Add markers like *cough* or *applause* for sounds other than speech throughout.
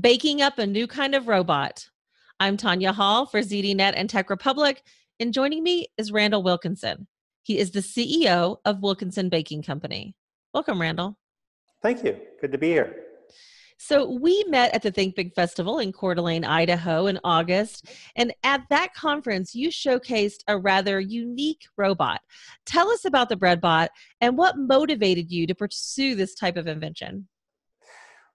baking up a new kind of robot. I'm Tonya Hall for ZDNet and Tech Republic, and joining me is Randall Wilkinson. He is the CEO of Wilkinson Baking Company. Welcome, Randall. Thank you. Good to be here. So, we met at the Think Big Festival in Coeur d'Alene, Idaho in August. And at that conference, you showcased a rather unique robot. Tell us about the BreadBot and what motivated you to pursue this type of invention.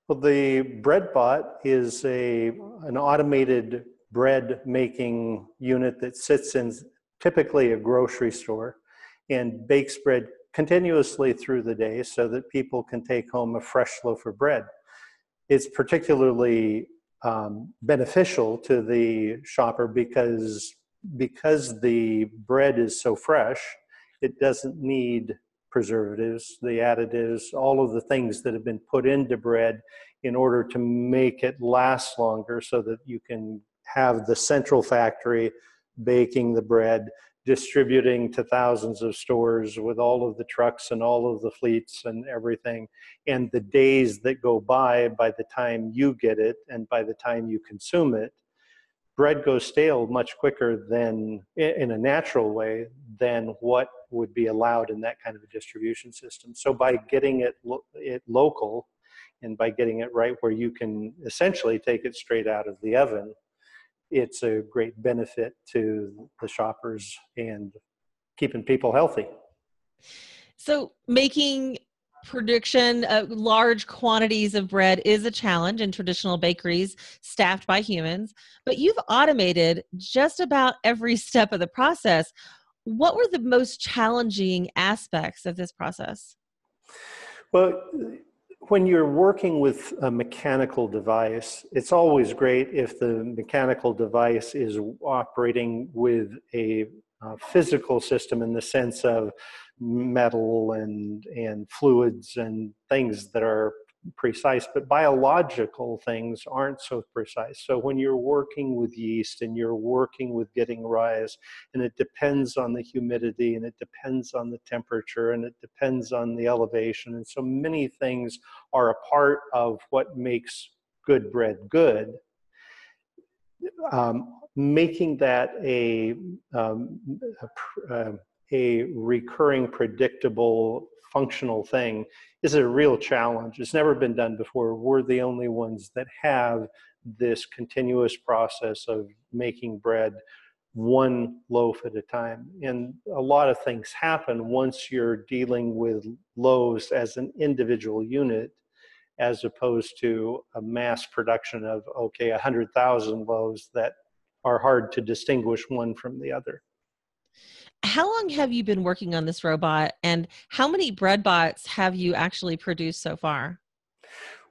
Well, the BreadBot is a, an automated bread making unit that sits in typically a grocery store and bakes bread continuously through the day so that people can take home a fresh loaf of bread. It's particularly um, beneficial to the shopper because because the bread is so fresh, it doesn't need preservatives, the additives, all of the things that have been put into bread in order to make it last longer so that you can have the central factory baking the bread distributing to thousands of stores with all of the trucks and all of the fleets and everything. And the days that go by by the time you get it and by the time you consume it, bread goes stale much quicker than in a natural way than what would be allowed in that kind of a distribution system. So by getting it, lo- it local and by getting it right where you can essentially take it straight out of the oven, it's a great benefit to the shoppers and keeping people healthy. So, making prediction of large quantities of bread is a challenge in traditional bakeries staffed by humans, but you've automated just about every *laughs* step of the process. What were the most challenging aspects of this process? Well, when you're working with a mechanical device, it's always great if the mechanical device is operating with a uh, physical system in the sense of metal and and fluids and things that are precise, but biological things aren't so precise. So when you're working with yeast and you're working with getting rise, and it depends on the humidity and it depends on the temperature and it depends on the elevation, and so many things are a part of what makes good bread good. Um, making that a, um, a, uh, a recurring, predictable functional thing is a real challenge. It's never been done before. We're the only ones that have this continuous process of making bread one loaf at a time. And a lot of things happen once you're dealing with loaves as an individual unit as opposed to a mass production of, okay, 100,000 loaves that are hard to distinguish one from the other how long have you been working on this robot and how many bread bots have you actually produced so far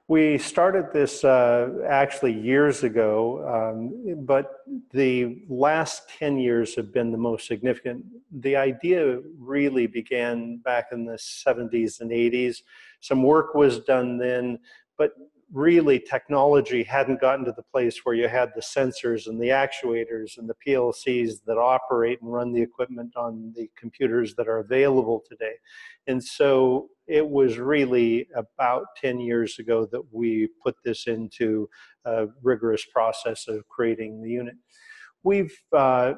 we started this uh, actually years ago, um, but the last 10 years have been the most significant. The idea really began back in the 70s and 80s. Some work was done then, but really technology hadn't gotten to the place where you had the sensors and the actuators and the PLCs that operate and run the equipment on the computers that are available today. And so it was really about 10 years ago that we put this into a rigorous process of creating the unit. We've uh,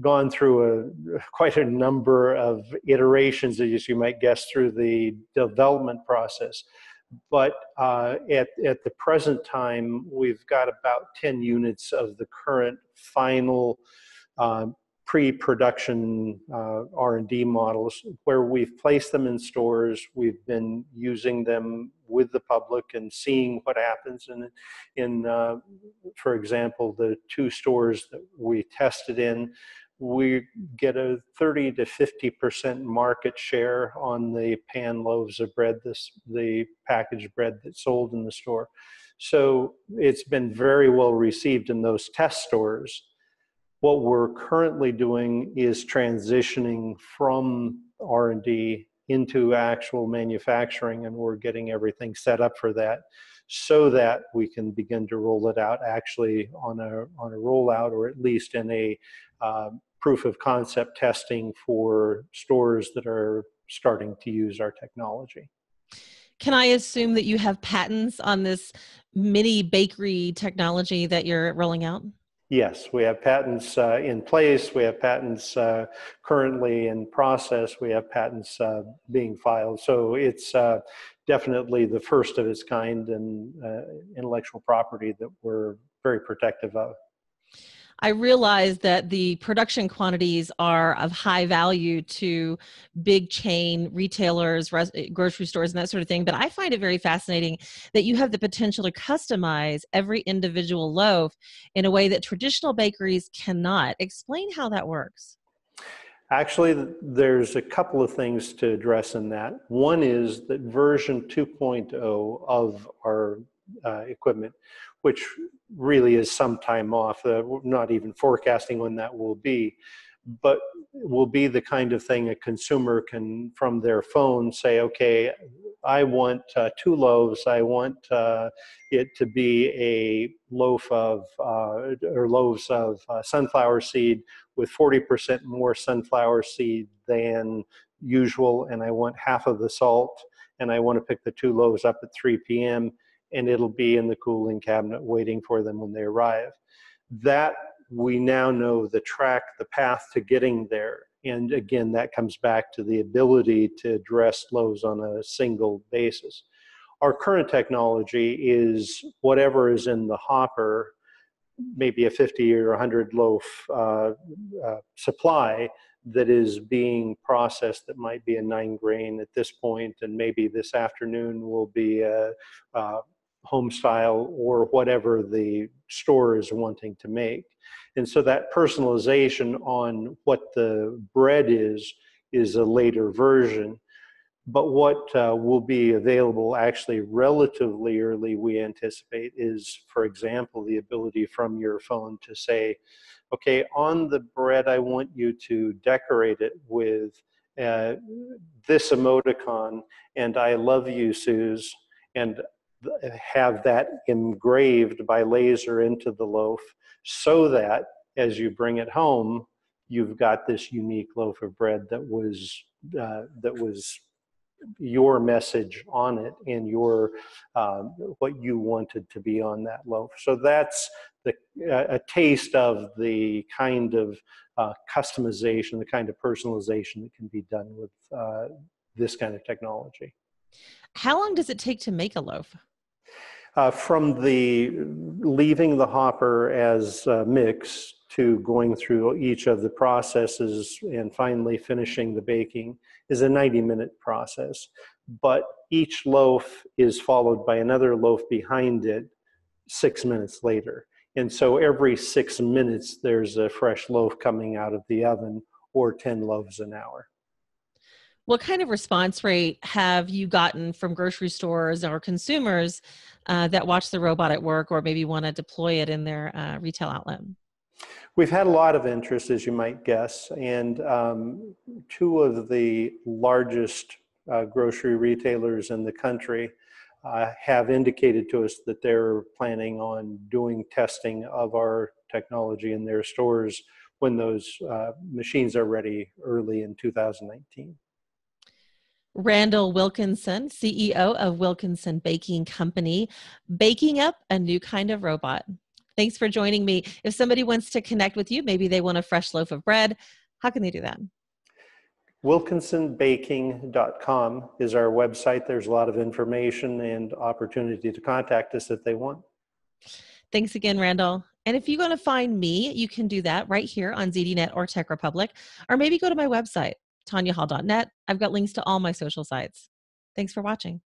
gone through a, quite a number of iterations, as you might guess, through the development process but uh, at, at the present time, we've got about 10 units of the current final uh, pre-production uh, R&D models where we've placed them in stores. We've been using them with the public and seeing what happens. And in, uh, for example, the two stores that we tested in, we get a 30 to 50 percent market share on the pan loaves of bread this the packaged bread that's sold in the store. So it's been very well received in those test stores. What we're currently doing is transitioning from r&d into actual manufacturing and we're getting everything set up for that so that we can begin to roll it out actually on a on a rollout or at least in a uh, proof of concept testing for stores that are starting to use our technology. Can I assume that you have patents on this mini bakery technology that you're rolling out? Yes, we have patents uh, in place. We have patents uh, currently in process. We have patents uh, being filed. So it's uh, definitely the first of its kind and uh, intellectual property that we're very protective of. I realize that the production quantities are of high value to big chain retailers, res- grocery stores, and that sort of thing. But I find it very fascinating that you have the potential to customize every individual loaf in a way that traditional bakeries cannot. Explain how that works. Actually, there's a couple of things to address in that. One is that version 2.0 of our uh, equipment which really is some time off. Uh, not even forecasting when that will be, but will be the kind of thing a consumer can, from their phone, say, okay, I want uh, two loaves. I want uh, it to be a loaf of, uh, or loaves of uh, sunflower seed with 40% more sunflower seed than usual, and I want half of the salt, and I want to pick the two loaves up at 3 p.m and it'll be in the cooling cabinet waiting for them when they arrive. That we now know the track, the path to getting there. And again, that comes back to the ability to address lows on a single basis. Our current technology is whatever is in the hopper, maybe a 50 or 100 loaf uh, uh, supply that is being processed that might be a nine grain at this point, and maybe this afternoon will be a, a home style or whatever the store is wanting to make. And so that personalization on what the bread is is a later version. But what uh, will be available actually relatively early, we anticipate, is, for example, the ability from your phone to say, okay, on the bread, I want you to decorate it with uh, this emoticon, and I love you, Suze, and have that engraved by laser into the loaf so that as you bring it home you've got this unique loaf of bread that was uh, that was your message on it and your um, what you wanted to be on that loaf. So that's the, a taste of the kind of uh, customization the kind of personalization that can be done with uh, this kind of technology. How long does it take to make a loaf uh, from the leaving the hopper as a mix to going through each of the processes and finally finishing the baking is a 90 minute process. But each loaf is followed by another loaf behind it six minutes later. And so every six minutes, there's a fresh loaf coming out of the oven or 10 loaves an hour. What kind of response rate have you gotten from grocery stores or consumers uh, that watch the robot at work or maybe want to deploy it in their uh, retail outlet? We've had a lot of interest, as you might guess, and um, two of the largest uh, grocery retailers in the country uh, have indicated to us that they're planning on doing testing of our technology in their stores when those uh, machines are ready early in 2019. Randall Wilkinson, CEO of Wilkinson Baking Company, baking up a new kind of robot. Thanks for joining me. If somebody wants to connect with you, maybe they want a fresh loaf of bread, how can they do that? WilkinsonBaking.com is our website. There's a lot of information and opportunity to contact us if they want. Thanks again, Randall. And if you want to find me, you can do that right here on ZDNet or Tech Republic, or maybe go to my website, tonyahall.net. I've got links to all my social sites. Thanks for watching.